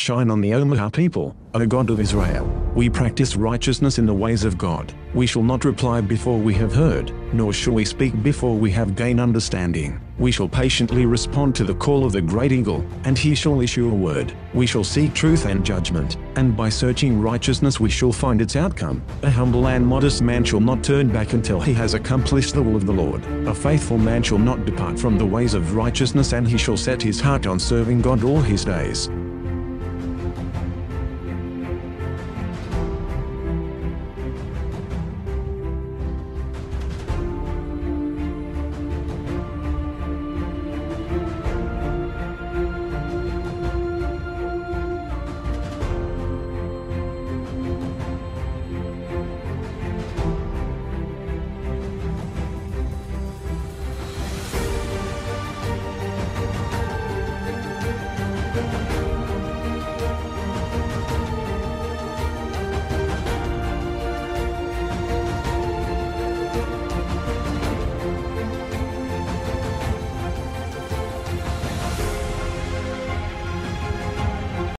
Shine on the Omaha people, O God of Israel. We practice righteousness in the ways of God. We shall not reply before we have heard, nor shall we speak before we have gained understanding. We shall patiently respond to the call of the great eagle, and he shall issue a word. We shall seek truth and judgment, and by searching righteousness we shall find its outcome. A humble and modest man shall not turn back until he has accomplished the will of the Lord. A faithful man shall not depart from the ways of righteousness, and he shall set his heart on serving God all his days.